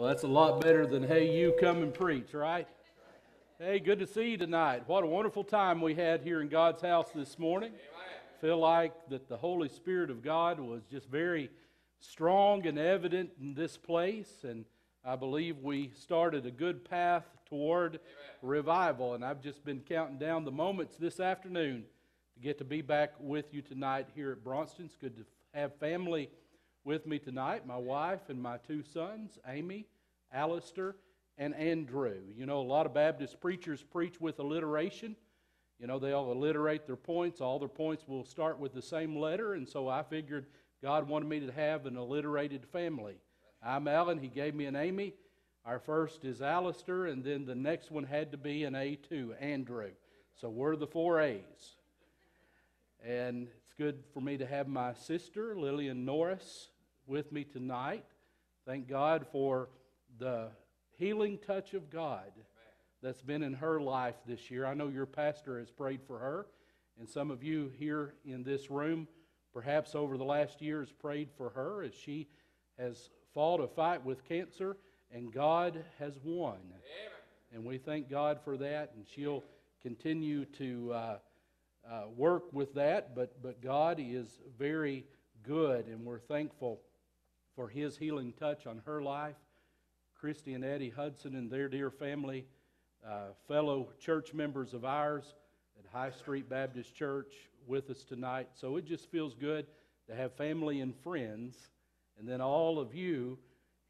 Well, that's a lot better than, hey, you come and preach, right? Hey, good to see you tonight. What a wonderful time we had here in God's house this morning. Feel like that the Holy Spirit of God was just very strong and evident in this place, and I believe we started a good path toward Amen. revival. And I've just been counting down the moments this afternoon to get to be back with you tonight here at Bronston. It's good to have family with me tonight my wife and my two sons, Amy, Alistair, and Andrew. You know, a lot of Baptist preachers preach with alliteration. You know, they'll alliterate their points. All their points will start with the same letter, and so I figured God wanted me to have an alliterated family. I'm Alan, he gave me an Amy. Our first is Alistair, and then the next one had to be an A2, Andrew. So we're the four A's. And it's good for me to have my sister, Lillian Norris, with me tonight. Thank God for the healing touch of God that's been in her life this year. I know your pastor has prayed for her, and some of you here in this room, perhaps over the last year, has prayed for her as she has fought a fight with cancer, and God has won. Amen. And we thank God for that, and she'll continue to. Uh, uh, work with that, but, but God is very good, and we're thankful for His healing touch on her life. Christy and Eddie Hudson and their dear family, uh, fellow church members of ours at High Street Baptist Church with us tonight. So it just feels good to have family and friends, and then all of you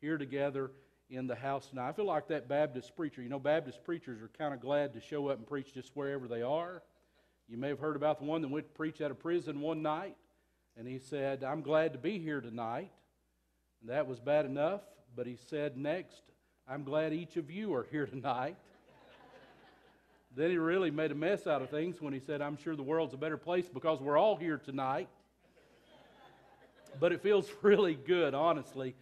here together in the house tonight. I feel like that Baptist preacher. You know, Baptist preachers are kind of glad to show up and preach just wherever they are. You may have heard about the one that went to preach out of prison one night, and he said, I'm glad to be here tonight. And that was bad enough, but he said next, I'm glad each of you are here tonight. then he really made a mess out of things when he said, I'm sure the world's a better place because we're all here tonight. but it feels really good, honestly,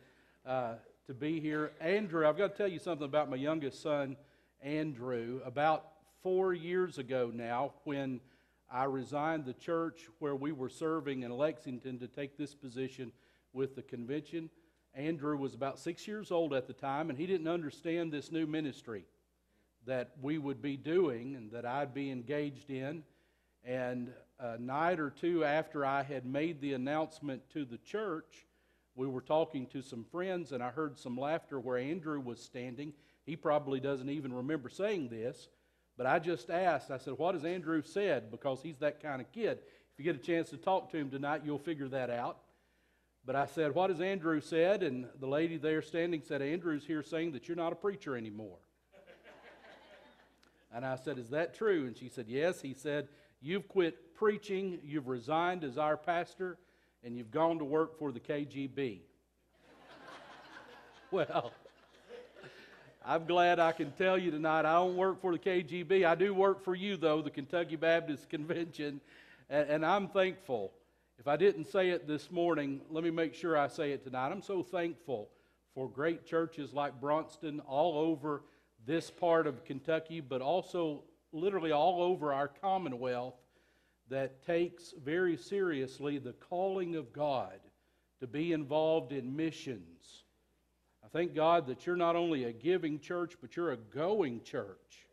uh, to be here. Andrew, I've got to tell you something about my youngest son, Andrew. About four years ago now, when I resigned the church where we were serving in Lexington to take this position with the convention. Andrew was about six years old at the time, and he didn't understand this new ministry that we would be doing and that I'd be engaged in. And a night or two after I had made the announcement to the church, we were talking to some friends, and I heard some laughter where Andrew was standing. He probably doesn't even remember saying this, but I just asked, I said, What has Andrew said? Because he's that kind of kid. If you get a chance to talk to him tonight, you'll figure that out. But I said, What has Andrew said? And the lady there standing said, Andrew's here saying that you're not a preacher anymore. and I said, Is that true? And she said, Yes. He said, You've quit preaching, you've resigned as our pastor, and you've gone to work for the KGB. well, I'm glad I can tell you tonight I don't work for the KGB. I do work for you, though, the Kentucky Baptist Convention, and, and I'm thankful. If I didn't say it this morning, let me make sure I say it tonight. I'm so thankful for great churches like Bronston all over this part of Kentucky, but also literally all over our Commonwealth that takes very seriously the calling of God to be involved in missions I thank God that you're not only a giving church, but you're a going church.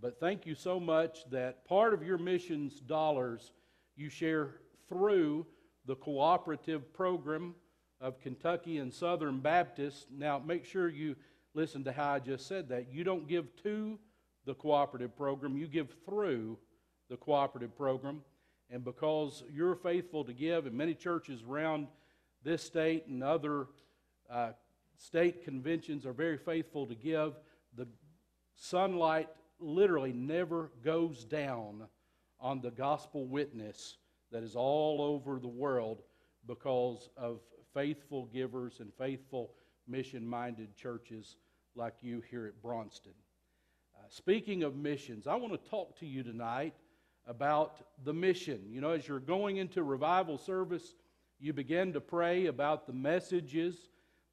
But thank you so much that part of your missions dollars you share through the cooperative program of Kentucky and Southern Baptist. Now, make sure you listen to how I just said that. You don't give to the cooperative program, you give through the cooperative program. And because you're faithful to give, and many churches around this state and other uh, state conventions are very faithful to give. The sunlight literally never goes down on the gospel witness that is all over the world because of faithful givers and faithful mission minded churches like you here at Bronston. Uh, speaking of missions, I want to talk to you tonight about the mission. You know, as you're going into revival service, you begin to pray about the messages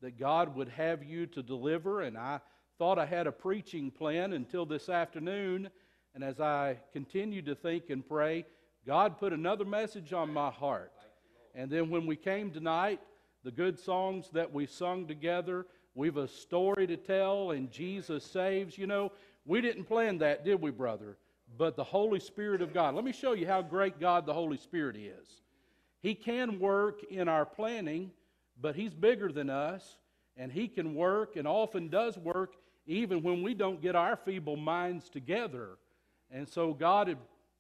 that God would have you to deliver. And I thought I had a preaching plan until this afternoon. And as I continued to think and pray, God put another message on my heart. And then when we came tonight, the good songs that we sung together. We've a story to tell, and Jesus saves. You know, we didn't plan that, did we, brother? But the Holy Spirit of God. Let me show you how great God the Holy Spirit is. He can work in our planning, but He's bigger than us, and He can work and often does work even when we don't get our feeble minds together. And so God had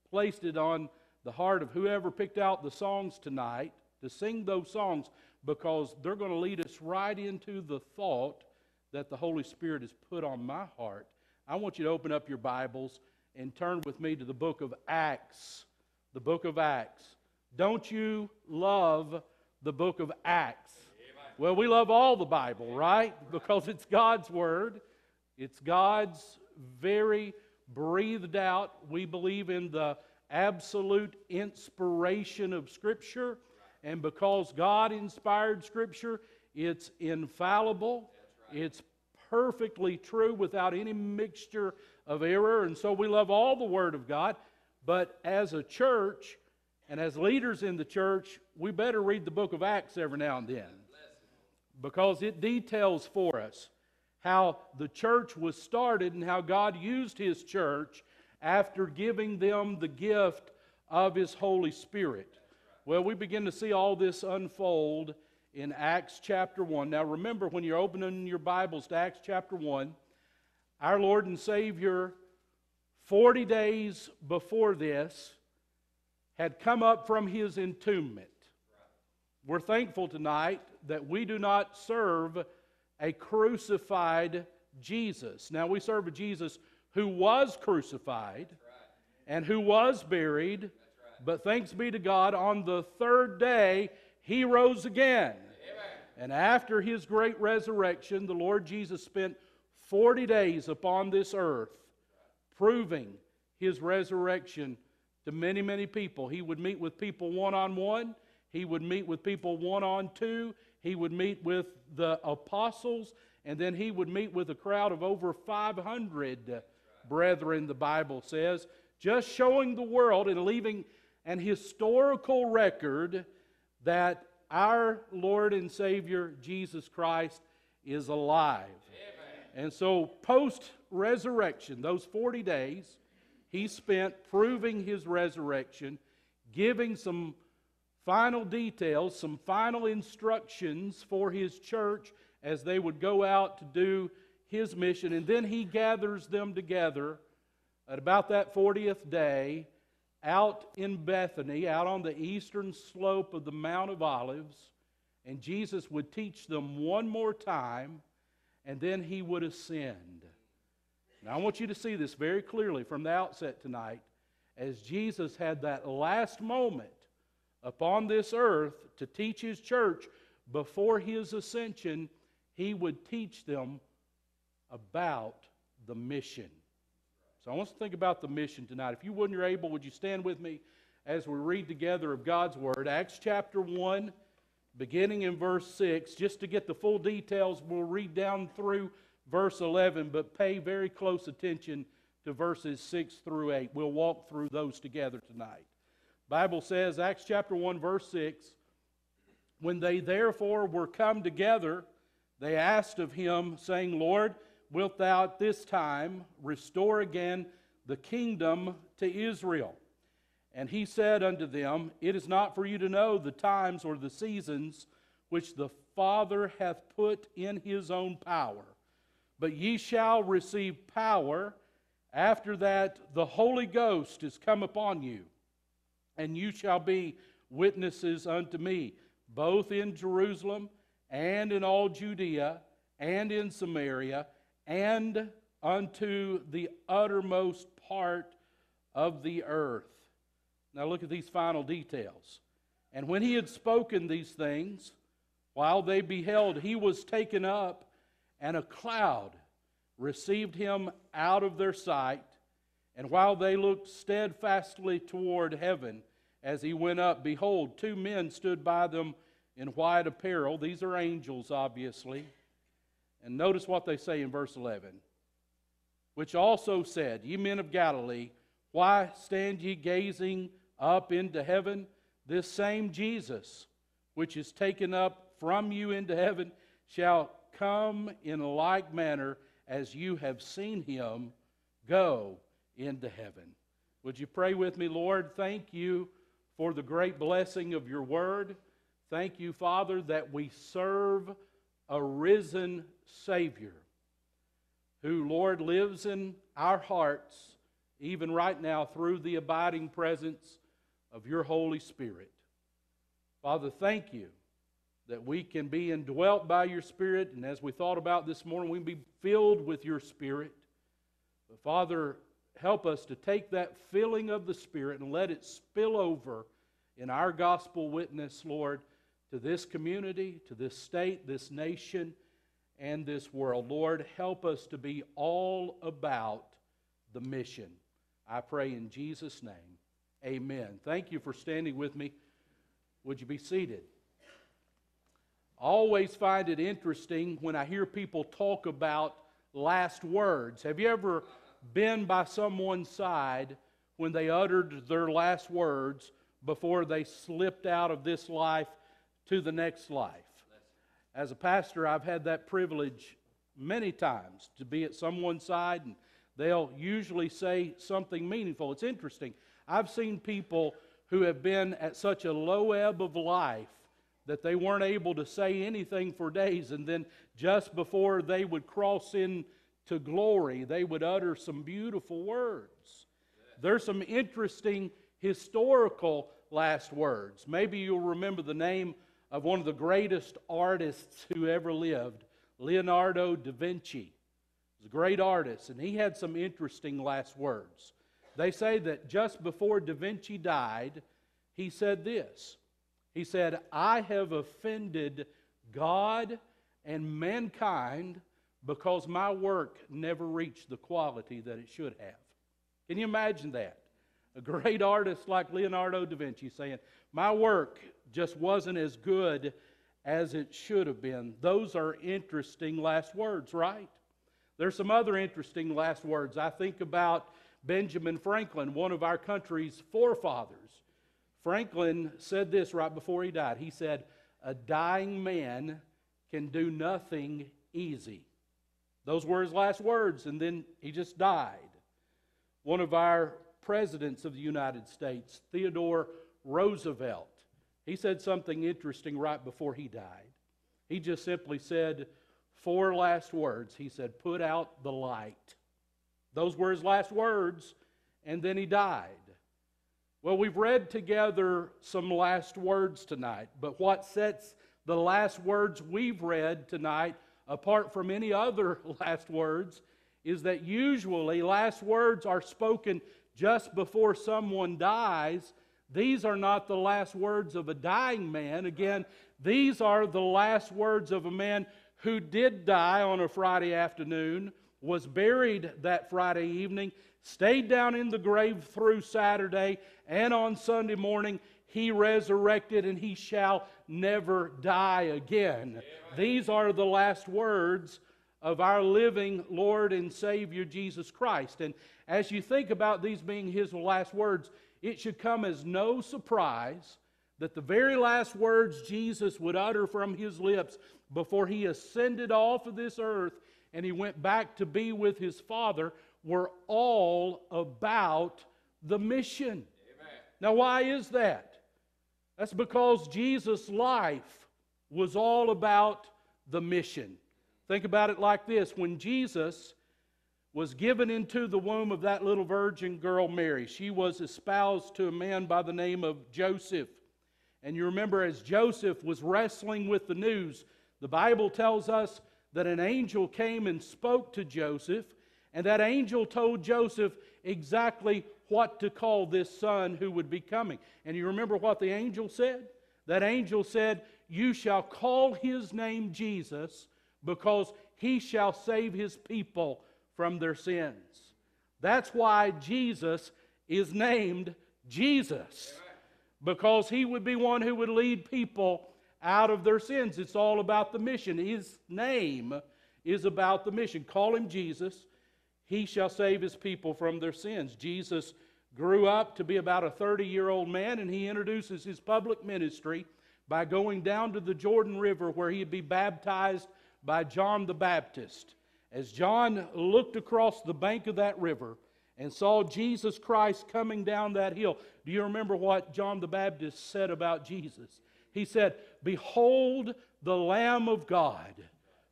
placed it on the heart of whoever picked out the songs tonight to sing those songs because they're going to lead us right into the thought that the Holy Spirit has put on my heart. I want you to open up your Bibles and turn with me to the book of Acts. The book of Acts. Don't you love the book of Acts? Well, we love all the Bible, right? Because it's God's Word. It's God's very breathed out. We believe in the absolute inspiration of Scripture. And because God inspired Scripture, it's infallible, it's perfectly true without any mixture of error. And so we love all the Word of God. But as a church and as leaders in the church, we better read the book of Acts every now and then because it details for us how the church was started and how God used his church after giving them the gift of his Holy Spirit. Well, we begin to see all this unfold in Acts chapter 1. Now, remember, when you're opening your Bibles to Acts chapter 1, our Lord and Savior, 40 days before this, had come up from his entombment. We're thankful tonight that we do not serve a crucified Jesus. Now, we serve a Jesus who was crucified and who was buried, but thanks be to God, on the third day, he rose again. And after his great resurrection, the Lord Jesus spent 40 days upon this earth proving his resurrection to many, many people. He would meet with people one on one, he would meet with people one on two, he would meet with the apostles, and then he would meet with a crowd of over 500 brethren, the Bible says, just showing the world and leaving an historical record that our Lord and Savior Jesus Christ is alive. Amen. And so, post resurrection, those 40 days, he spent proving his resurrection, giving some final details, some final instructions for his church as they would go out to do his mission. And then he gathers them together at about that 40th day out in Bethany, out on the eastern slope of the Mount of Olives. And Jesus would teach them one more time, and then he would ascend. Now, I want you to see this very clearly from the outset tonight as Jesus had that last moment upon this earth to teach his church before his ascension, he would teach them about the mission. So I want us to think about the mission tonight. If you would not you're able, would you stand with me as we read together of God's Word? Acts chapter 1, beginning in verse 6. Just to get the full details, we'll read down through verse 11, but pay very close attention to verses 6 through 8. We'll walk through those together tonight. Bible says, Acts chapter 1, verse 6, when they therefore were come together, they asked of him, saying, Lord, wilt thou at this time restore again the kingdom to Israel? And he said unto them, It is not for you to know the times or the seasons which the Father hath put in his own power, but ye shall receive power after that the Holy Ghost is come upon you and you shall be witnesses unto me, both in Jerusalem and in all Judea and in Samaria and unto the uttermost part of the earth. Now look at these final details. And when he had spoken these things, while they beheld, he was taken up, and a cloud received him out of their sight. And while they looked steadfastly toward heaven as he went up, behold, two men stood by them in white apparel. These are angels, obviously. And notice what they say in verse 11 which also said, Ye men of Galilee, why stand ye gazing up into heaven? This same Jesus, which is taken up from you into heaven shall come in like manner as you have seen him go into heaven. Would you pray with me, Lord? Thank you for the great blessing of your word. Thank you, Father, that we serve a risen Savior who, Lord, lives in our hearts, even right now, through the abiding presence of your Holy Spirit. Father, thank you that we can be indwelt by your Spirit, and as we thought about this morning, we can be filled with your Spirit. But Father, help us to take that filling of the Spirit and let it spill over in our gospel witness, Lord, to this community, to this state, this nation, and this world. Lord, help us to be all about the mission. I pray in Jesus' name. Amen. Thank you for standing with me. Would you be seated? always find it interesting when I hear people talk about last words. Have you ever been by someone's side when they uttered their last words before they slipped out of this life to the next life? As a pastor, I've had that privilege many times to be at someone's side and they'll usually say something meaningful. It's interesting. I've seen people who have been at such a low ebb of life that they weren't able to say anything for days. And then just before they would cross into glory, they would utter some beautiful words. There's some interesting historical last words. Maybe you'll remember the name of one of the greatest artists who ever lived, Leonardo da Vinci. He was a great artist, and he had some interesting last words. They say that just before Da Vinci died, he said this he said, I have offended God and mankind because my work never reached the quality that it should have. Can you imagine that? A great artist like Leonardo da Vinci saying, My work just wasn't as good as it should have been. Those are interesting last words, right? There's some other interesting last words. I think about Benjamin Franklin, one of our country's forefathers. Franklin said this right before he died. He said, A dying man can do nothing easy. Those were his last words, and then he just died. One of our presidents of the United States, Theodore Roosevelt, he said something interesting right before he died. He just simply said four last words. He said, Put out the light. Those were his last words, and then he died. Well, we've read together some last words tonight, but what sets the last words we've read tonight apart from any other last words is that usually last words are spoken just before someone dies. These are not the last words of a dying man. Again, these are the last words of a man who did die on a Friday afternoon, was buried that Friday evening, stayed down in the grave through Saturday, and on Sunday morning he resurrected and he shall never die again. These are the last words of our living Lord and Savior Jesus Christ. And as you think about these being his last words, it should come as no surprise that the very last words Jesus would utter from his lips before he ascended off of this earth and he went back to be with his Father were all about the mission. Now, why is that? That's because Jesus' life was all about the mission. Think about it like this when Jesus was given into the womb of that little virgin girl, Mary, she was espoused to a man by the name of Joseph. And you remember, as Joseph was wrestling with the news, the Bible tells us that an angel came and spoke to Joseph, and that angel told Joseph exactly what to call this son who would be coming. And you remember what the angel said? That angel said, You shall call his name Jesus because he shall save his people from their sins. That's why Jesus is named Jesus, because he would be one who would lead people out of their sins. It's all about the mission. His name is about the mission. Call him Jesus he shall save his people from their sins. Jesus grew up to be about a 30 year old man, and he introduces his public ministry by going down to the Jordan River where he'd be baptized by John the Baptist. As John looked across the bank of that river and saw Jesus Christ coming down that hill, do you remember what John the Baptist said about Jesus? He said, Behold the Lamb of God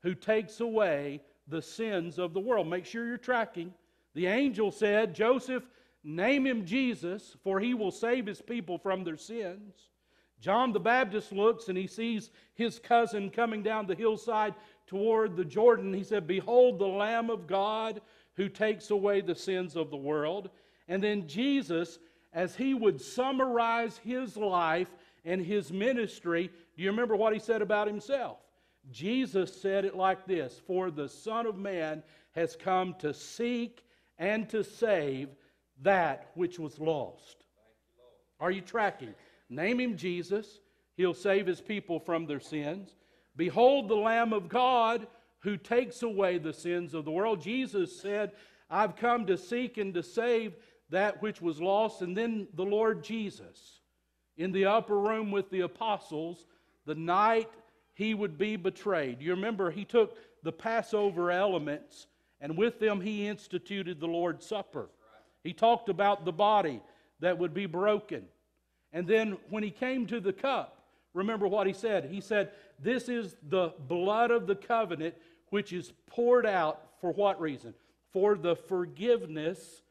who takes away the sins of the world. Make sure you're tracking. The angel said, Joseph, name him Jesus, for he will save his people from their sins. John the Baptist looks and he sees his cousin coming down the hillside toward the Jordan. He said, Behold the Lamb of God who takes away the sins of the world. And then Jesus, as he would summarize his life and his ministry, do you remember what he said about himself? Jesus said it like this For the Son of Man has come to seek and to save that which was lost. Are you tracking? Name him Jesus. He'll save his people from their sins. Behold the Lamb of God who takes away the sins of the world. Jesus said, I've come to seek and to save that which was lost. And then the Lord Jesus, in the upper room with the apostles, the night he would be betrayed. You remember, he took the Passover elements and with them he instituted the Lord's Supper. He talked about the body that would be broken. And then when he came to the cup, remember what he said? He said, This is the blood of the covenant which is poured out for what reason? For the forgiveness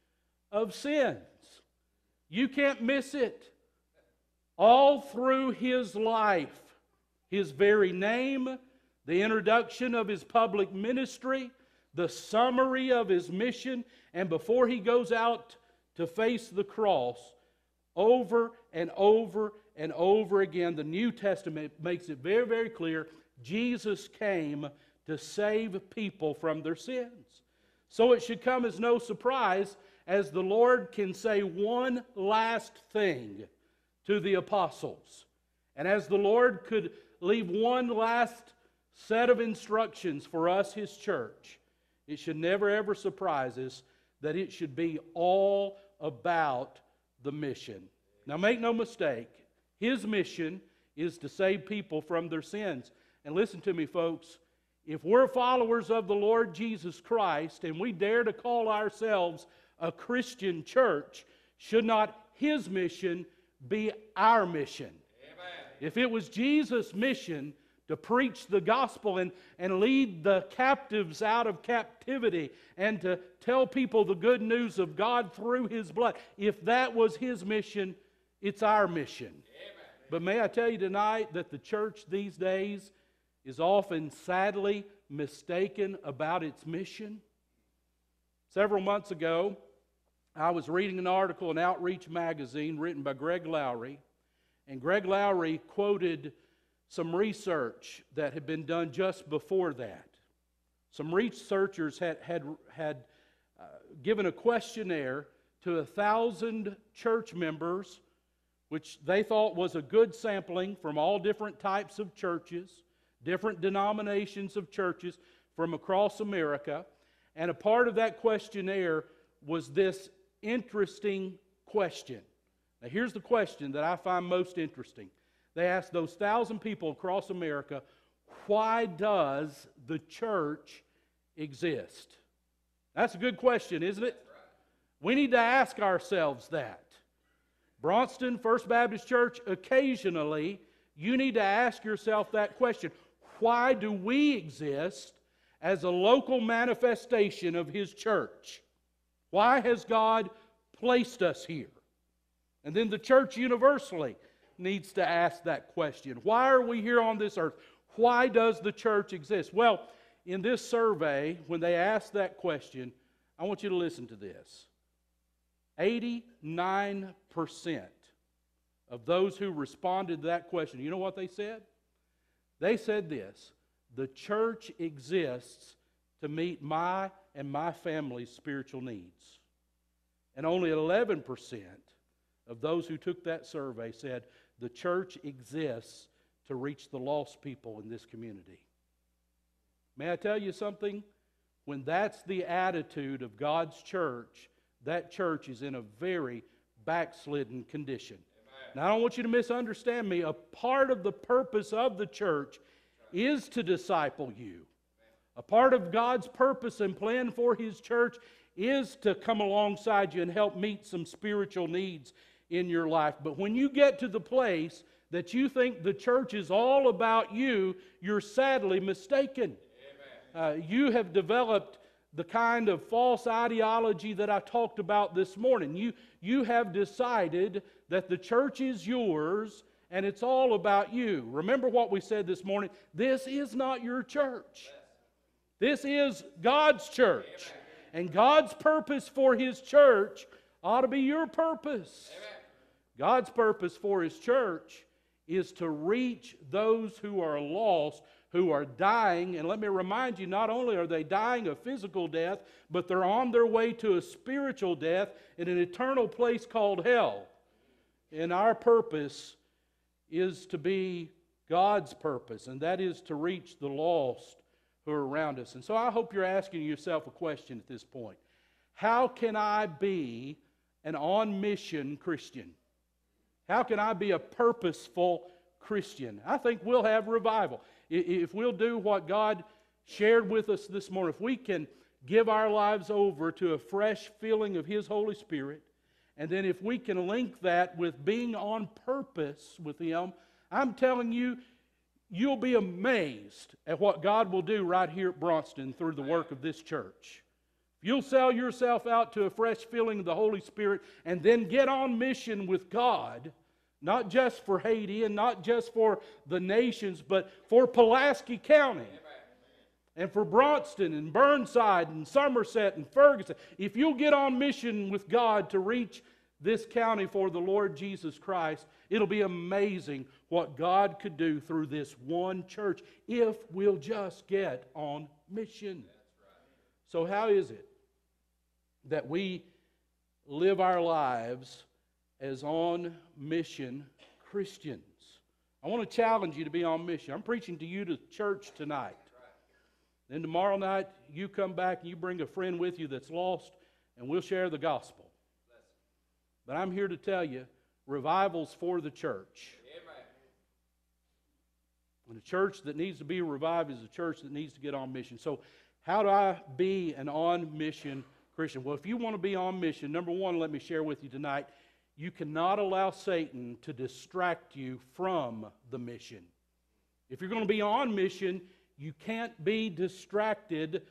of sins. You can't miss it. All through his life, his very name, the introduction of his public ministry, the summary of his mission, and before he goes out to face the cross, over and over and over again, the New Testament makes it very, very clear Jesus came to save people from their sins. So it should come as no surprise as the Lord can say one last thing to the apostles. And as the Lord could leave one last set of instructions for us, His church, it should never ever surprise us that it should be all about the mission. Now, make no mistake, His mission is to save people from their sins. And listen to me, folks. If we're followers of the Lord Jesus Christ and we dare to call ourselves a Christian church, should not His mission be our mission? Amen. If it was Jesus' mission to preach the gospel and, and lead the captives out of captivity and to tell people the good news of God through His blood, if that was His mission, it's our mission. But may I tell you tonight that the church these days is often sadly mistaken about its mission. Several months ago, I was reading an article in Outreach Magazine written by Greg Laurie, and Greg Laurie quoted some research that had been done just before that. Some researchers had, had, had uh, given a questionnaire to a thousand church members, which they thought was a good sampling from all different types of churches different denominations of churches from across America. And a part of that questionnaire was this interesting question. Now, here's the question that I find most interesting. They asked those thousand people across America, why does the church exist? That's a good question, isn't it? We need to ask ourselves that. Bronston First Baptist Church, occasionally, you need to ask yourself that question why do we exist as a local manifestation of His church? Why has God placed us here? And then the church universally needs to ask that question. Why are we here on this earth? Why does the church exist? Well, in this survey, when they asked that question, I want you to listen to this. 89% of those who responded to that question, you know what they said? They said this the church exists to meet my and my family's spiritual needs. And only 11% of those who took that survey said the church exists to reach the lost people in this community. May I tell you something? When that's the attitude of God's church, that church is in a very backslidden condition. Now, I don't want you to misunderstand me. A part of the purpose of the church is to disciple you. A part of God's purpose and plan for His church is to come alongside you and help meet some spiritual needs in your life. But when you get to the place that you think the church is all about you, you're sadly mistaken. Uh, you have developed the kind of false ideology that I talked about this morning. You, you have decided that the church is yours and it's all about you. Remember what we said this morning? This is not your church. This is God's church. And God's purpose for His church ought to be your purpose. God's purpose for His church is to reach those who are lost, who are dying. And let me remind you not only are they dying a physical death, but they're on their way to a spiritual death in an eternal place called hell. And our purpose is to be God's purpose, and that is to reach the lost who are around us. And so I hope you're asking yourself a question at this point How can I be an on mission Christian? How can I be a purposeful Christian? I think we'll have revival. If we'll do what God shared with us this morning, if we can give our lives over to a fresh feeling of His Holy Spirit, and then if we can link that with being on purpose with Him, I'm telling you, you'll be amazed at what God will do right here at Bronston through the work of this church. If you'll sell yourself out to a fresh filling of the Holy Spirit and then get on mission with God, not just for Haiti and not just for the nations, but for Pulaski County and for Bronston and Burnside and Somerset and Ferguson. If you'll get on mission with God to reach this county for the Lord Jesus Christ, it'll be amazing what God could do through this one church if we'll just get on mission. So, how is it that we live our lives as on mission Christians? I want to challenge you to be on mission. I'm preaching to you to church tonight. Then tomorrow night, you come back and you bring a friend with you that's lost, and we'll share the gospel. But I'm here to tell you revivals for the church. And a church that needs to be revived is a church that needs to get on mission. So, how do I be an on mission Christian? Well, if you want to be on mission, number one, let me share with you tonight you cannot allow Satan to distract you from the mission. If you're going to be on mission, you can't be distracted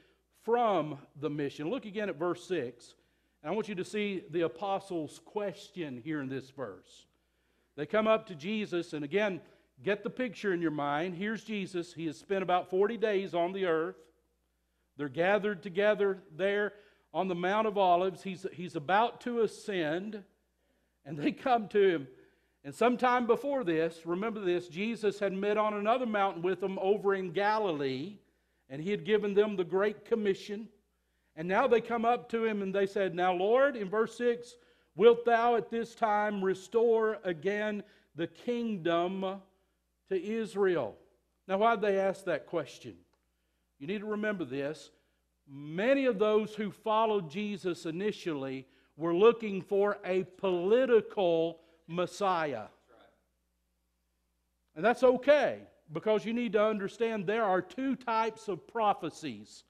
from the mission. Look again at verse 6. And I want you to see the apostles' question here in this verse. They come up to Jesus, and again, get the picture in your mind. Here's Jesus. He has spent about 40 days on the earth. They're gathered together there on the Mount of Olives. He's, he's about to ascend, and they come to him. And sometime before this, remember this, Jesus had met on another mountain with them over in Galilee, and he had given them the Great Commission. And now they come up to him and they said, Now, Lord, in verse 6, wilt thou at this time restore again the kingdom to Israel? Now, why did they ask that question? You need to remember this. Many of those who followed Jesus initially were looking for a political Messiah. And that's okay because you need to understand there are two types of prophecies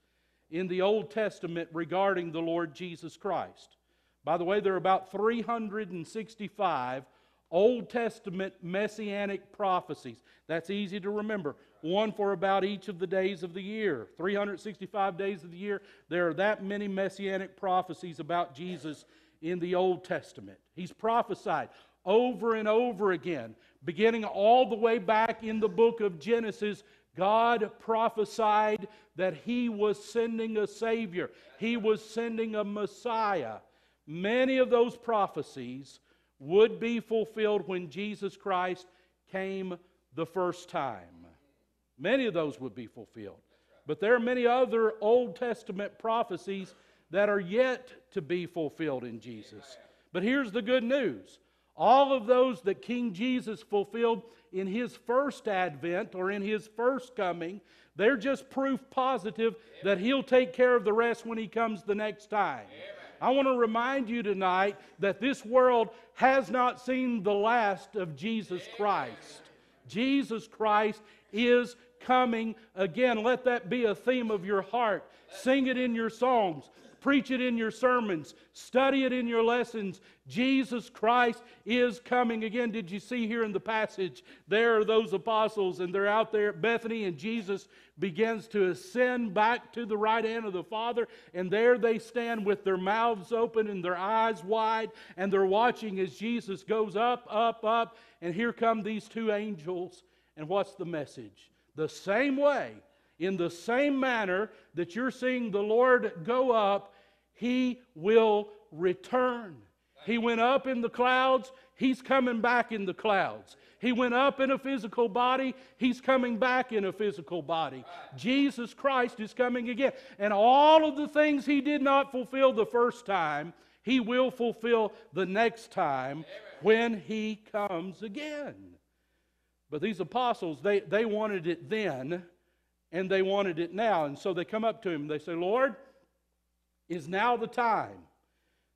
in the Old Testament regarding the Lord Jesus Christ. By the way, there are about 365 Old Testament messianic prophecies. That's easy to remember. One for about each of the days of the year. 365 days of the year. There are that many messianic prophecies about Jesus in the Old Testament. He's prophesied over and over again, beginning all the way back in the book of Genesis God prophesied that He was sending a Savior, He was sending a Messiah. Many of those prophecies would be fulfilled when Jesus Christ came the first time. Many of those would be fulfilled. But there are many other Old Testament prophecies that are yet to be fulfilled in Jesus. But here's the good news all of those that King Jesus fulfilled in his first advent or in his first coming, they're just proof positive that he'll take care of the rest when he comes the next time. I want to remind you tonight that this world has not seen the last of Jesus Christ. Jesus Christ is coming again. Let that be a theme of your heart. Sing it in your songs. Preach it in your sermons. Study it in your lessons. Jesus Christ is coming again. Did you see here in the passage? There are those apostles, and they're out there at Bethany, and Jesus begins to ascend back to the right hand of the Father. And there they stand with their mouths open and their eyes wide, and they're watching as Jesus goes up, up, up. And here come these two angels. And what's the message? The same way in the same manner that you're seeing the Lord go up, he will return. He went up in the clouds, he's coming back in the clouds. He went up in a physical body, he's coming back in a physical body. Jesus Christ is coming again. And all of the things he did not fulfill the first time, he will fulfill the next time when he comes again. But these apostles, they, they wanted it then and they wanted it now. And so they come up to him they say, Lord, is now the time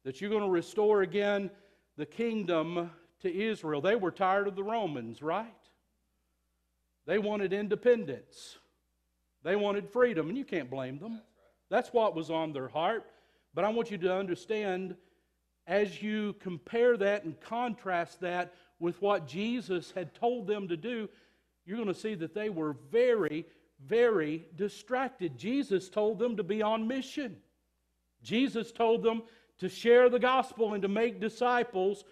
that you're going to restore again the kingdom to Israel. They were tired of the Romans, right? They wanted independence. They wanted freedom, and you can't blame them. That's what was on their heart. But I want you to understand as you compare that and contrast that with what Jesus had told them to do, you're going to see that they were very, very distracted. Jesus told them to be on mission. Jesus told them to share the gospel and to make disciples,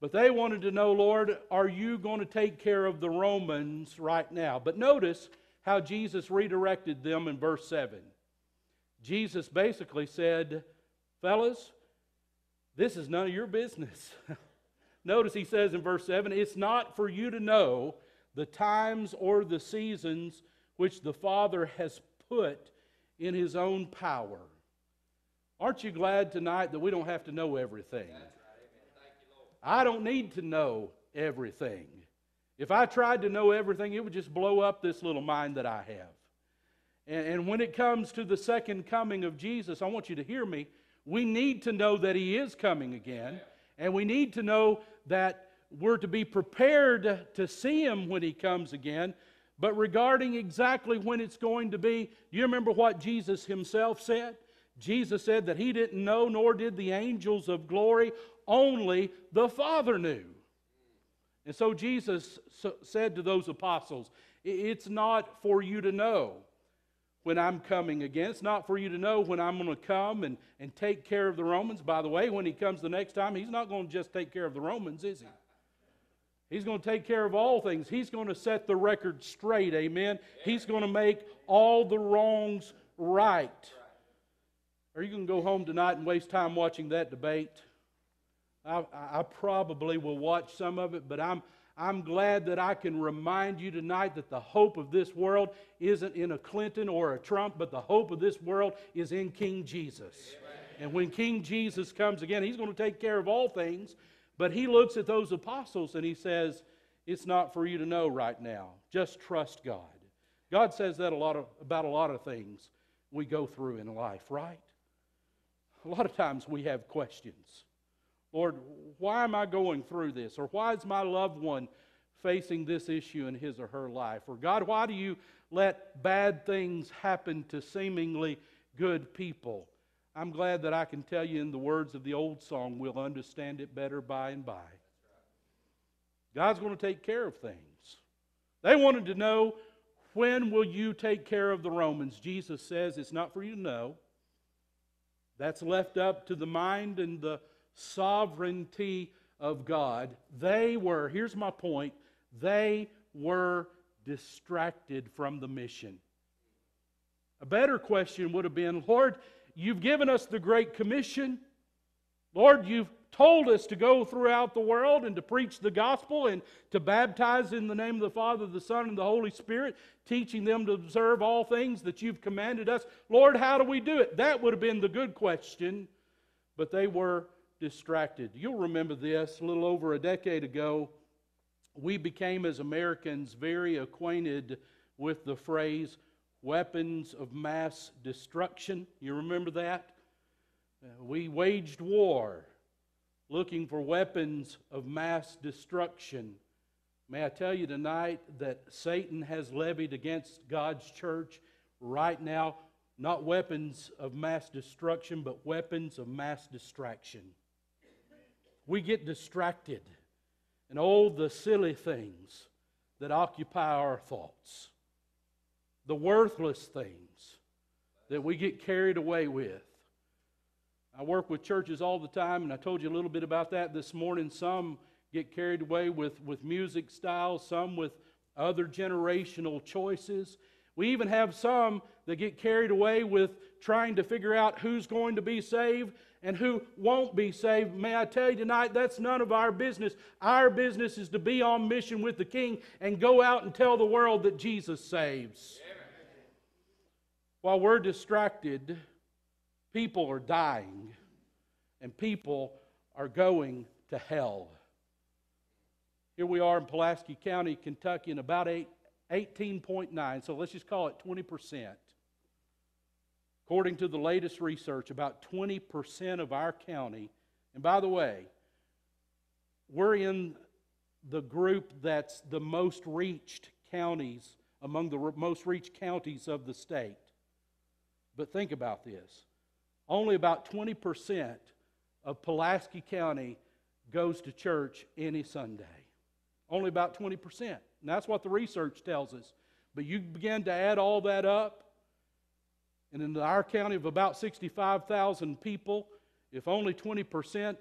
but they wanted to know, Lord, are you going to take care of the Romans right now? But notice how Jesus redirected them in verse 7. Jesus basically said, Fellas, this is none of your business. Notice he says in verse 7 it's not for you to know the times or the seasons which the Father has put in his own power. Aren't you glad tonight that we don't have to know everything? I don't need to know everything. If I tried to know everything, it would just blow up this little mind that I have. And, and when it comes to the second coming of Jesus, I want you to hear me. We need to know that He is coming again, and we need to know that we're to be prepared to see Him when He comes again. But regarding exactly when it's going to be, you remember what Jesus Himself said? Jesus said that He didn't know, nor did the angels of glory, only the Father knew. And so Jesus said to those apostles, It's not for you to know when I'm coming again. It's not for you to know when I'm going to come and, and take care of the Romans. By the way, when he comes the next time, he's not going to just take care of the Romans, is he? He's going to take care of all things. He's going to set the record straight, amen. He's going to make all the wrongs right. Are you going to go home tonight and waste time watching that debate? I, I probably will watch some of it, but I'm, I'm glad that I can remind you tonight that the hope of this world isn't in a Clinton or a Trump, but the hope of this world is in King Jesus. Amen. And when King Jesus comes again, he's going to take care of all things. But he looks at those apostles and he says, It's not for you to know right now. Just trust God. God says that a lot of, about a lot of things we go through in life, right? A lot of times we have questions. Lord, why am I going through this? Or why is my loved one facing this issue in his or her life? Or God, why do you let bad things happen to seemingly good people? I'm glad that I can tell you in the words of the old song, we'll understand it better by and by. God's going to take care of things. They wanted to know, when will you take care of the Romans? Jesus says it's not for you to know. That's left up to the mind and the sovereignty of God. They were, here's my point, they were distracted from the mission. A better question would have been Lord, you've given us the Great Commission. Lord, you've told us to go throughout the world and to preach the gospel and to baptize in the name of the Father, the Son, and the Holy Spirit, teaching them to observe all things that you've commanded us. Lord, how do we do it? That would have been the good question, but they were distracted. You'll remember this a little over a decade ago. We became, as Americans, very acquainted with the phrase weapons of mass destruction. You remember that? Uh, we waged war looking for weapons of mass destruction. May I tell you tonight that Satan has levied against God's church right now not weapons of mass destruction, but weapons of mass distraction. We get distracted and all the silly things that occupy our thoughts, the worthless things that we get carried away with. I work with churches all the time, and I told you a little bit about that this morning. Some get carried away with, with music styles, some with other generational choices. We even have some that get carried away with trying to figure out who's going to be saved and who won't be saved. May I tell you tonight, that's none of our business. Our business is to be on mission with the King and go out and tell the world that Jesus saves. While we're distracted, people are dying and people are going to hell. Here we are in Pulaski County, Kentucky, and about 18.9, so let's just call it 20%. According to the latest research, about 20% of our county, and by the way, we're in the group that's the most reached counties, among the most reached counties of the state. But think about this only about 20% of Pulaski County goes to church any Sunday. Only about 20%. And that's what the research tells us. But you begin to add all that up, and in our county of about 65,000 people, if only 20%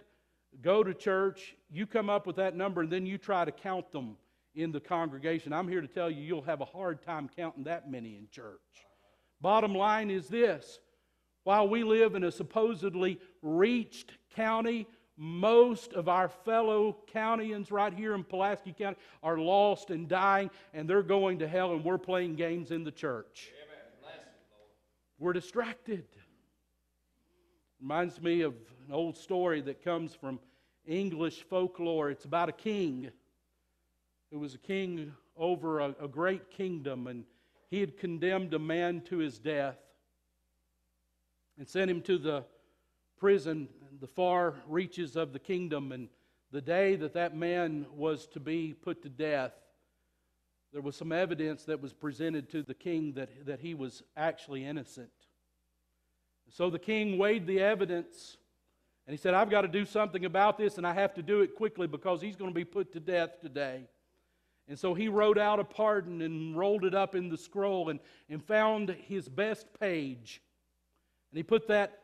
go to church, you come up with that number and then you try to count them in the congregation. I'm here to tell you, you'll have a hard time counting that many in church. Bottom line is this while we live in a supposedly reached county, most of our fellow countyans right here in Pulaski County are lost and dying, and they're going to hell, and we're playing games in the church. We're distracted. Reminds me of an old story that comes from English folklore. It's about a king who was a king over a, a great kingdom, and he had condemned a man to his death and sent him to the prison the far reaches of the kingdom. And the day that that man was to be put to death, there was some evidence that was presented to the king that, that he was actually innocent. So the king weighed the evidence and he said, I've got to do something about this and I have to do it quickly because he's going to be put to death today. And so he wrote out a pardon and rolled it up in the scroll and, and found his best page. And he put that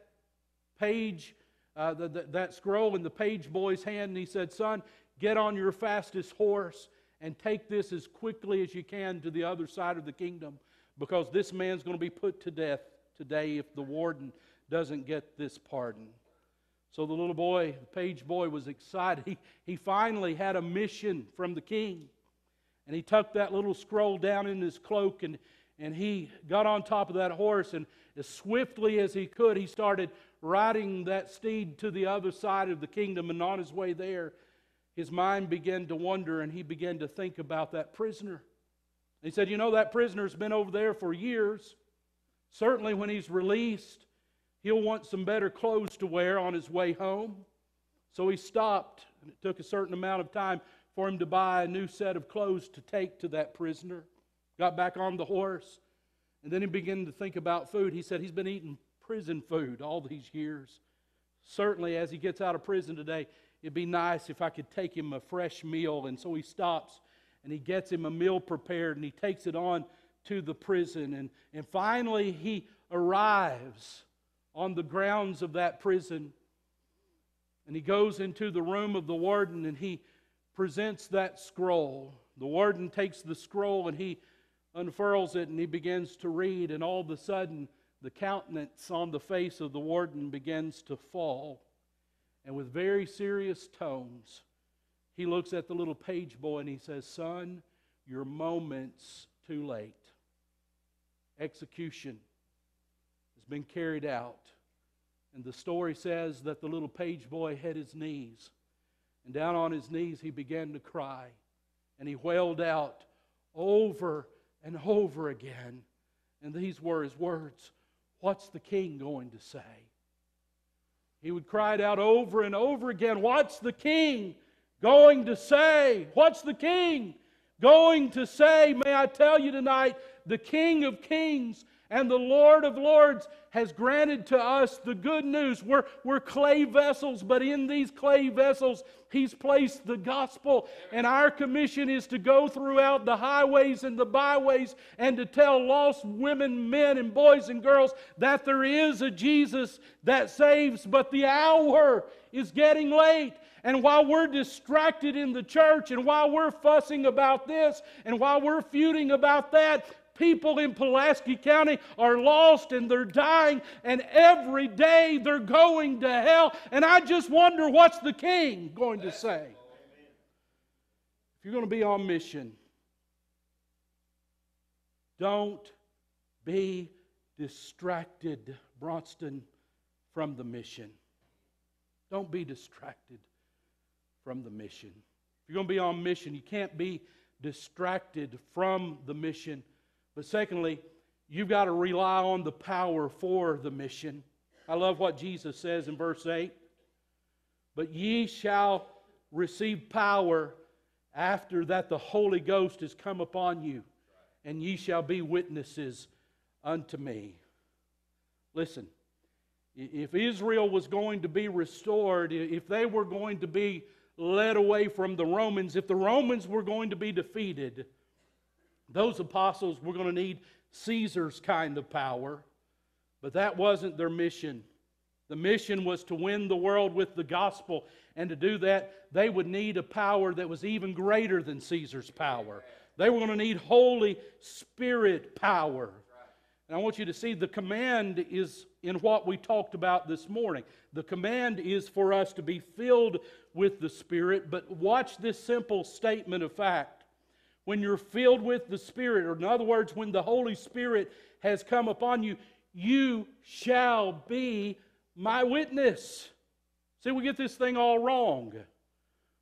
page uh, the, the, that scroll in the page boy's hand, and he said, Son, get on your fastest horse and take this as quickly as you can to the other side of the kingdom because this man's going to be put to death today if the warden doesn't get this pardon. So the little boy, the page boy, was excited. He, he finally had a mission from the king. And he tucked that little scroll down in his cloak and, and he got on top of that horse. And as swiftly as he could, he started riding that steed to the other side of the kingdom, and on his way there, his mind began to wander and he began to think about that prisoner. He said, You know, that prisoner's been over there for years. Certainly, when he's released, he'll want some better clothes to wear on his way home. So he stopped, and it took a certain amount of time for him to buy a new set of clothes to take to that prisoner. Got back on the horse, and then he began to think about food. He said he's been eating prison food all these years. Certainly, as he gets out of prison today, it'd be nice if I could take him a fresh meal. And so he stops and he gets him a meal prepared and he takes it on to the prison. And, and finally, he arrives on the grounds of that prison. And he goes into the room of the warden and he presents that scroll. The warden takes the scroll and he unfurls it and he begins to read. And all of a sudden, the countenance on the face of the warden begins to fall. And with very serious tones, he looks at the little page boy and he says, Son, your moment's too late. Execution has been carried out. And the story says that the little page boy had his knees. And down on his knees, he began to cry. And he wailed out over and over again. And these were his words What's the king going to say? He would cry it out over and over again What's the king going to say? What's the king going to say? May I tell you tonight, the King of Kings and the Lord of Lords has granted to us the good news. We're, we're clay vessels, but in these clay vessels, He's placed the gospel. And our commission is to go throughout the highways and the byways and to tell lost women, men, and boys and girls that there is a Jesus that saves, but the hour is getting late. And while we're distracted in the church, and while we're fussing about this, and while we're feuding about that, people in Pulaski County are lost and they're dying, and every day they're going to hell. And I just wonder what's the king going to say? If you're going to be on mission, don't be distracted, Bronston, from the mission. Don't be distracted from the mission. If you're going to be on mission, you can't be distracted from the mission. But secondly, you've got to rely on the power for the mission. I love what Jesus says in verse 8. But ye shall receive power after that the Holy Ghost has come upon you, and ye shall be witnesses unto me. Listen, if Israel was going to be restored, if they were going to be led away from the Romans, if the Romans were going to be defeated, those apostles were going to need Caesar's kind of power, but that wasn't their mission. The mission was to win the world with the gospel, and to do that, they would need a power that was even greater than Caesar's power. They were going to need Holy Spirit power. And I want you to see the command is in what we talked about this morning. The command is for us to be filled with the Spirit, but watch this simple statement of fact when you're filled with the Spirit, or in other words, when the Holy Spirit has come upon you, you shall be my witness. See, we get this thing all wrong.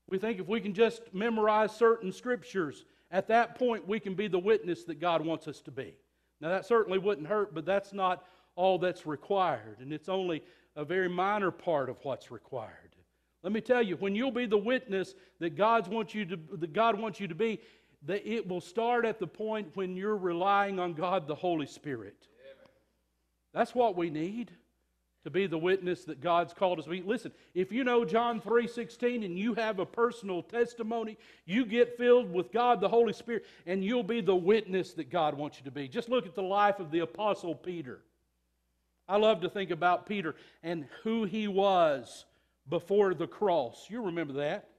We think if we can just memorize certain scriptures, at that point we can be the witness that God wants us to be. Now, that certainly wouldn't hurt, but that's not all that's required, and it's only a very minor part of what's required. Let me tell you, when you'll be the witness that God wants you to, that God wants you to be, that it will start at the point when you're relying on God the Holy Spirit. That's what we need to be the witness that God's called us to be. Listen, if you know John 3:16 and you have a personal testimony, you get filled with God the Holy Spirit and you'll be the witness that God wants you to be. Just look at the life of the apostle Peter. I love to think about Peter and who he was before the cross. You remember that.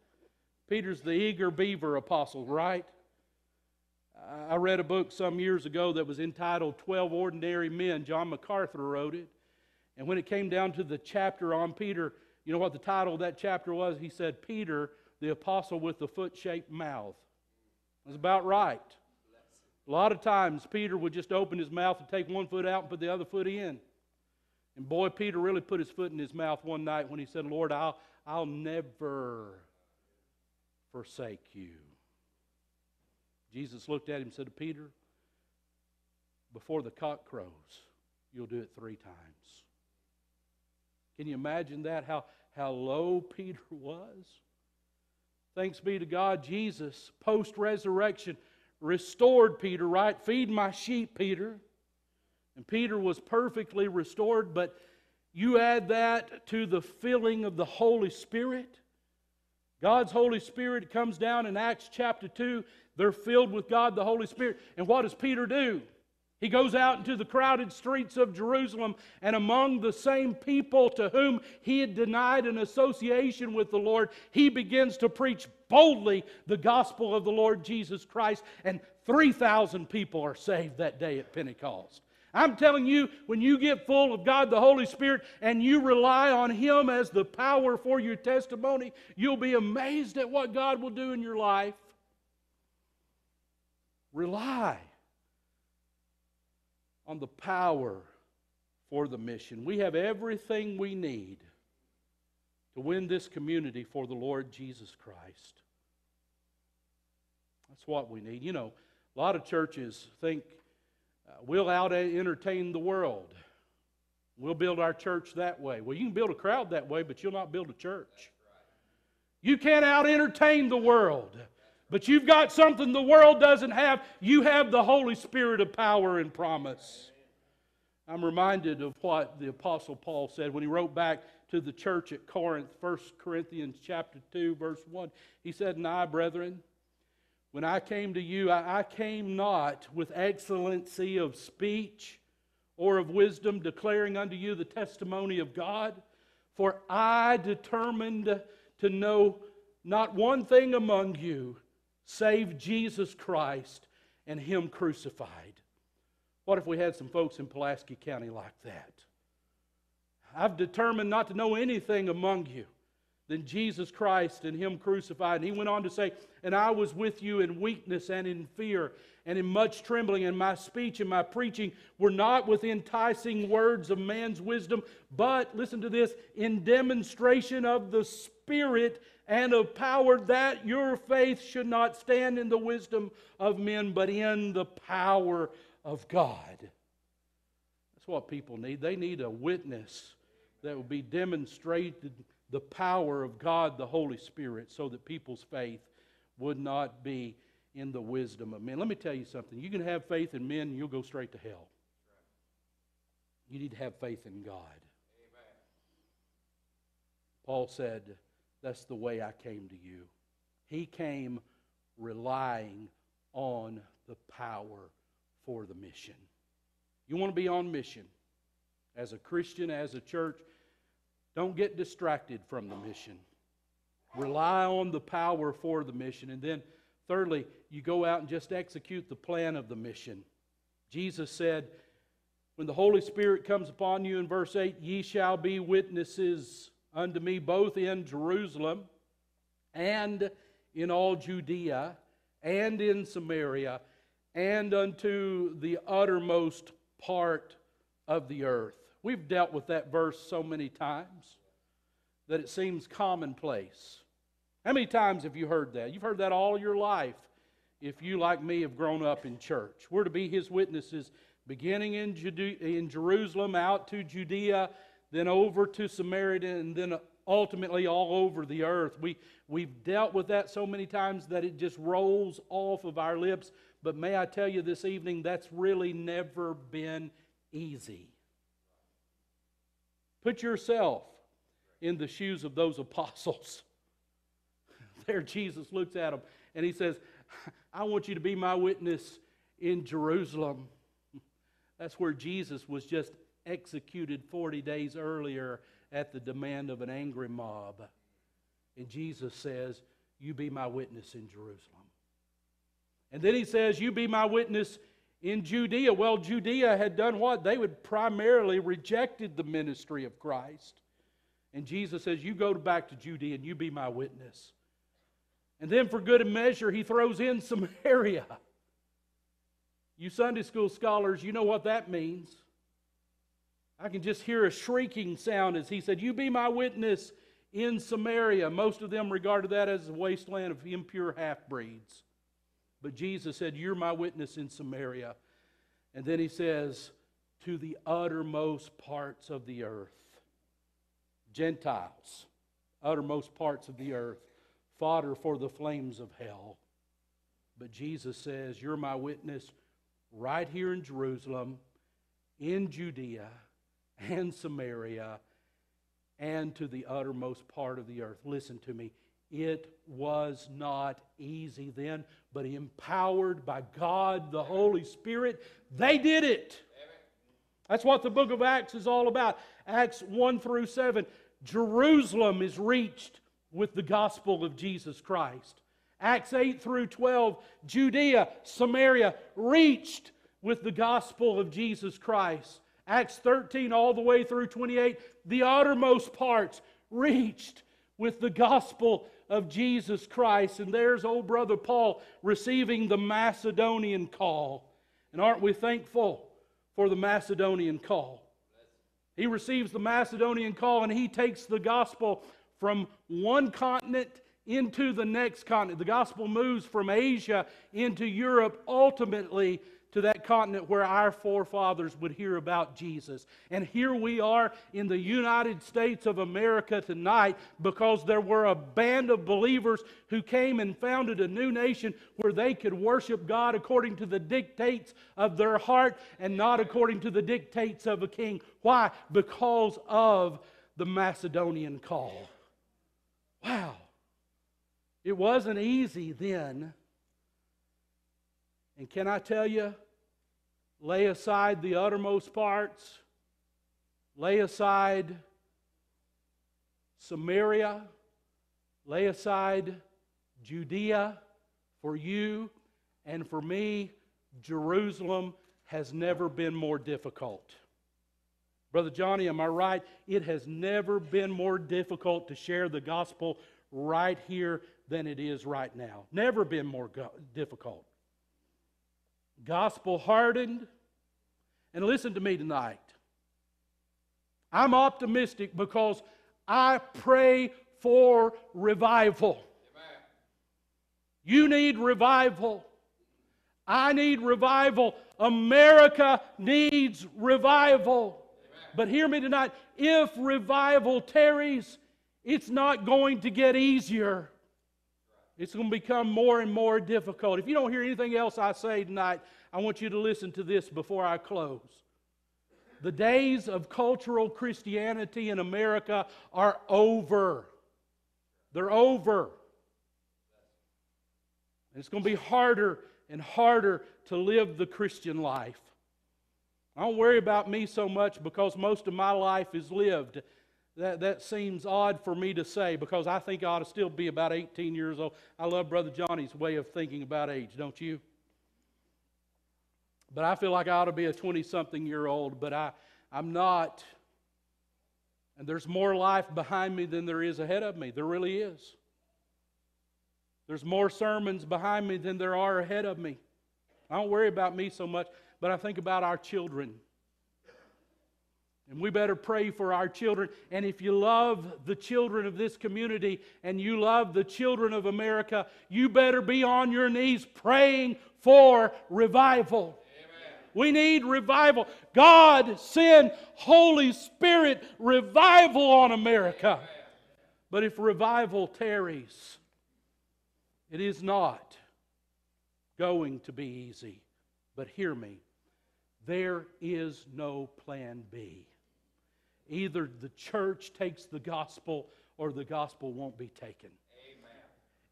Peter's the eager beaver apostle, right? I read a book some years ago that was entitled 12 Ordinary Men. John MacArthur wrote it. And when it came down to the chapter on Peter, you know what the title of that chapter was? He said, Peter, the apostle with the foot shaped mouth. That's about right. A lot of times, Peter would just open his mouth and take one foot out and put the other foot in. And boy, Peter really put his foot in his mouth one night when he said, Lord, I'll, I'll never forsake you. Jesus looked at him and said to Peter, Before the cock crows, you'll do it three times. Can you imagine that? How, how low Peter was? Thanks be to God, Jesus, post resurrection, restored Peter, right? Feed my sheep, Peter. And Peter was perfectly restored, but you add that to the filling of the Holy Spirit. God's Holy Spirit comes down in Acts chapter 2 they're filled with God, the Holy Spirit. And what does Peter do? He goes out into the crowded streets of Jerusalem, and among the same people to whom he had denied an association with the Lord, he begins to preach boldly the gospel of the Lord Jesus Christ, and 3,000 people are saved that day at Pentecost. I'm telling you, when you get full of God the Holy Spirit and you rely on Him as the power for your testimony, you'll be amazed at what God will do in your life. Rely on the power for the mission. We have everything we need to win this community for the Lord Jesus Christ. That's what we need. You know, a lot of churches think uh, we'll out entertain the world. We'll build our church that way. Well, you can build a crowd that way, but you'll not build a church. You can't out entertain the world, but you've got something the world doesn't have. You have the Holy Spirit of power and promise. I'm reminded of what the Apostle Paul said when he wrote back to the church at Corinth, 1 Corinthians chapter 2, verse 1. He said, And I, brethren, when I came to you, I, I came not with excellency of speech or of wisdom, declaring unto you the testimony of God. For I determined to know not one thing among you save Jesus Christ and Him crucified. What if we had some folks in Pulaski County like that? I've determined not to know anything among you than Jesus Christ and Him crucified. And he went on to say, And I was with you in weakness and in fear and in much trembling, and my speech and my preaching were not with enticing words of man's wisdom, but, listen to this, in demonstration of the Spirit and of power, that your faith should not stand in the wisdom of men, but in the power of God. That's what people need. They need a witness that will be demonstrated the power of God, the Holy Spirit, so that people's faith would not be in the wisdom of men. Let me tell you something. You can have faith in men, you'll go straight to hell. You need to have faith in God. Amen. Paul said, That's the way I came to you. He came relying on the power for the mission. You want to be on mission as a Christian, as a church, don't get distracted from the mission. Rely on the power for the mission. And then, thirdly, you go out and just execute the plan of the mission. Jesus said, When the Holy Spirit comes upon you in verse 8, ye shall be witnesses unto me both in Jerusalem and in all Judea and in Samaria and unto the uttermost part of the earth. We've dealt with that verse so many times that it seems commonplace. How many times have you heard that? You've heard that all your life if you, like me, have grown up in church. We're to be his witnesses beginning in, Jude- in Jerusalem, out to Judea, then over to Samaria, and then ultimately all over the earth. We, we've dealt with that so many times that it just rolls off of our lips. But may I tell you this evening, that's really never been easy. Put yourself in the shoes of those apostles. there, Jesus looks at them and he says, I want you to be my witness in Jerusalem. That's where Jesus was just executed 40 days earlier at the demand of an angry mob. And Jesus says, You be my witness in Jerusalem. And then he says, You be my witness in Judea. Well, Judea had done what? They would primarily rejected the ministry of Christ. And Jesus says, You go back to Judea and you be my witness. And then, for good measure, he throws in Samaria. You Sunday school scholars, you know what that means. I can just hear a shrieking sound as he said, You be my witness in Samaria. Most of them regarded that as a wasteland of impure half breeds. But Jesus said, You're my witness in Samaria. And then he says, To the uttermost parts of the earth. Gentiles, uttermost parts of the earth, fodder for the flames of hell. But Jesus says, You're my witness right here in Jerusalem, in Judea, and Samaria, and to the uttermost part of the earth. Listen to me. It was not easy then, but empowered by God, the Holy Spirit, they did it. That's what the book of Acts is all about. Acts 1 through 7. Jerusalem is reached with the gospel of Jesus Christ. Acts 8 through 12, Judea, Samaria, reached with the gospel of Jesus Christ. Acts 13 all the way through 28, the uttermost parts reached with the gospel of Jesus Christ. And there's old brother Paul receiving the Macedonian call. And aren't we thankful for the Macedonian call? He receives the Macedonian call and he takes the gospel from one continent into the next continent. The gospel moves from Asia into Europe, ultimately to that continent where our forefathers would hear about Jesus. And here we are in the United States of America tonight because there were a band of believers who came and founded a new nation where they could worship God according to the dictates of their heart and not according to the dictates of a king. Why? Because of the Macedonian call. Wow. It wasn't easy then. And can I tell you, lay aside the uttermost parts, lay aside Samaria, lay aside Judea for you and for me. Jerusalem has never been more difficult. Brother Johnny, am I right? It has never been more difficult to share the gospel right here than it is right now. Never been more go- difficult. Gospel hardened. And listen to me tonight. I'm optimistic because I pray for revival. You need revival. I need revival. America needs revival. Amen. But hear me tonight if revival tarries, it's not going to get easier. It's going to become more and more difficult. If you don't hear anything else I say tonight, I want you to listen to this before I close. The days of cultural Christianity in America are over. They're over. And it's going to be harder and harder to live the Christian life. I don't worry about me so much because most of my life is lived. That, that seems odd for me to say because I think I ought to still be about 18 years old. I love Brother Johnny's way of thinking about age, don't you? But I feel like I ought to be a 20 something year old, but I, I'm not. And there's more life behind me than there is ahead of me. There really is. There's more sermons behind me than there are ahead of me. I don't worry about me so much, but I think about our children. And we better pray for our children. And if you love the children of this community and you love the children of America, you better be on your knees praying for revival. We need revival. God send Holy Spirit revival on America. But if revival tarries, it is not going to be easy. But hear me, there is no plan B. Either the church takes the gospel or the gospel won't be taken.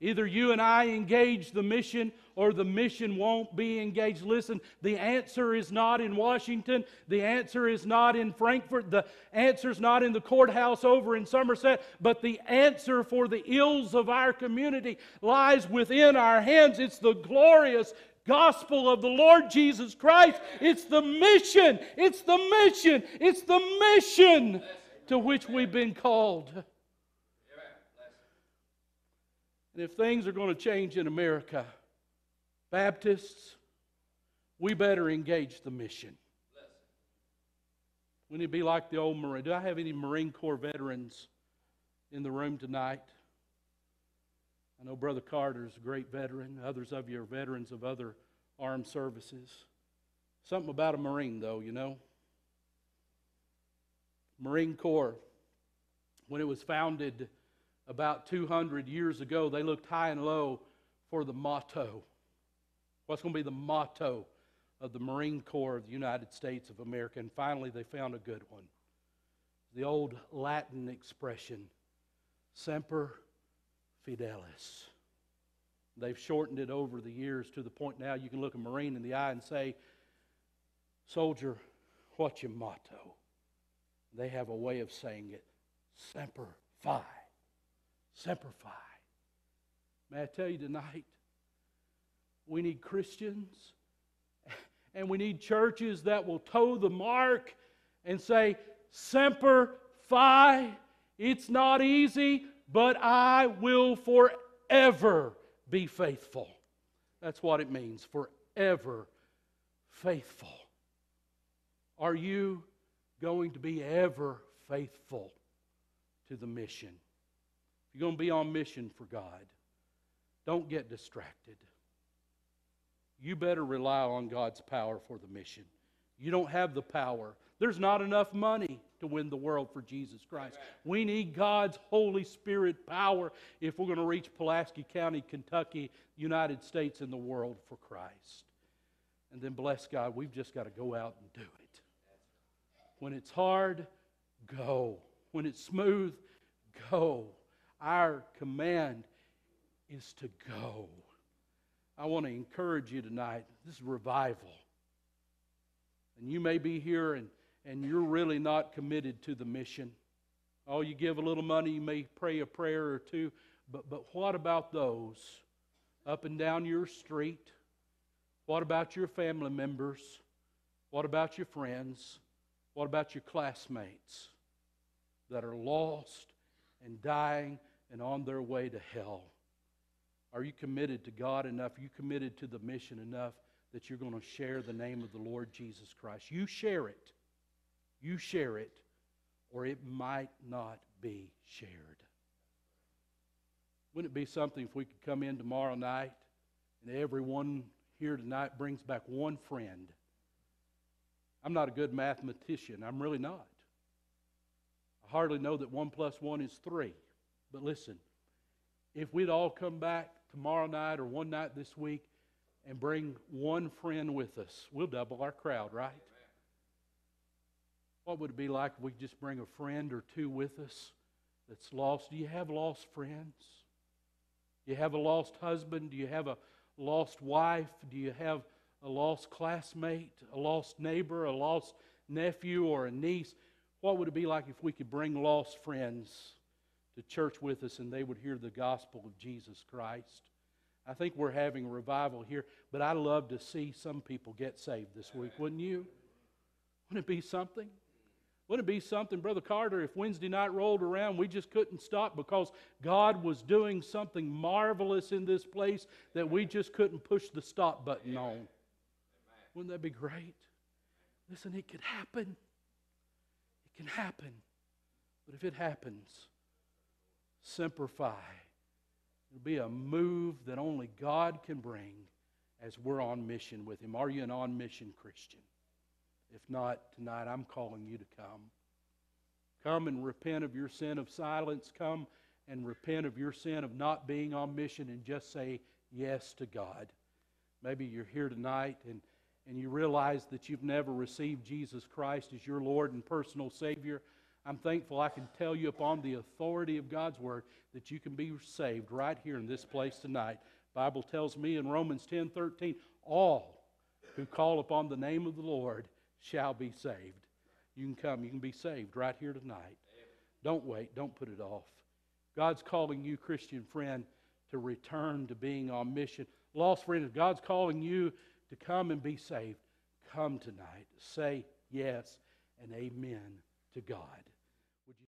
Either you and I engage the mission or the mission won't be engaged. Listen, the answer is not in Washington. The answer is not in Frankfort. The answer is not in the courthouse over in Somerset. But the answer for the ills of our community lies within our hands. It's the glorious gospel of the Lord Jesus Christ. It's the mission. It's the mission. It's the mission to which we've been called. And if things are going to change in America, Baptists, we better engage the mission. Wouldn't it be like the old Marine. Do I have any Marine Corps veterans in the room tonight? I know Brother Carter is a great veteran. Others of you are veterans of other armed services. Something about a Marine, though, you know. Marine Corps, when it was founded about 200 years ago, they looked high and low for the motto. What's going to be the motto of the Marine Corps of the United States of America? And finally, they found a good one. The old Latin expression, semper fidelis. They've shortened it over the years to the point now you can look a Marine in the eye and say, Soldier, what's your motto? They have a way of saying it Semper Fi. Semper Fi. May I tell you tonight, we need Christians and we need churches that will toe the mark and say, Semper Fi. It's not easy, but I will forever be faithful. That's what it means, forever faithful. Are you going to be ever faithful to the mission? You're going to be on mission for God, don't get distracted. you better rely on God's power for the mission. You don't have the power. There's not enough money to win the world for Jesus Christ. We need God's Holy Spirit power if we're going to reach Pulaski County, Kentucky, United States, and the world for Christ. And then, bless God, we've just got to go out and do it. When it's hard, go. When it's smooth, go. Our command is to go. I want to encourage you tonight. This is revival. And you may be here and, and you're really not committed to the mission. Oh, you give a little money, you may pray a prayer or two, but, but what about those up and down your street? What about your family members? What about your friends? What about your classmates that are lost and dying and on their way to hell? Are you committed to God enough? Are you committed to the mission enough that you're going to share the name of the Lord Jesus Christ? You share it. You share it, or it might not be shared. Wouldn't it be something if we could come in tomorrow night and everyone here tonight brings back one friend? I'm not a good mathematician. I'm really not. I hardly know that one plus one is three. But listen, if we'd all come back tomorrow night or one night this week and bring one friend with us, we'll double our crowd, right? What would it be like if we just bring a friend or two with us that's lost? Do you have lost friends? Do you have a lost husband? Do you have a lost wife? Do you have a lost classmate, a lost neighbor, a lost nephew, or a niece? What would it be like if we could bring lost friends to church with us and they would hear the gospel of Jesus Christ? I think we're having a revival here, but I'd love to see some people get saved this week, wouldn't you? Wouldn't it be something? Wouldn't it be something, Brother Carter, if Wednesday night rolled around, we just couldn't stop because God was doing something marvelous in this place that we just couldn't push the stop button on? Wouldn't that be great? Listen, it could happen. It can happen. But if it happens, Semper Fi. It'll be a move that only God can bring as we're on mission with Him. Are you an on mission Christian? If not, tonight I'm calling you to come. Come and repent of your sin of silence. Come and repent of your sin of not being on mission and just say yes to God. Maybe you're here tonight and, and you realize that you've never received Jesus Christ as your Lord and personal Savior. I'm thankful I can tell you upon the authority of God's Word that you can be saved right here in this place tonight. Bible tells me in Romans 10 13, all who call upon the name of the Lord shall be saved. You can come, you can be saved right here tonight. Don't wait, don't put it off. God's calling you, Christian friend, to return to being on mission. Lost friend, if God's calling you to come and be saved, come tonight. Say yes and amen to God.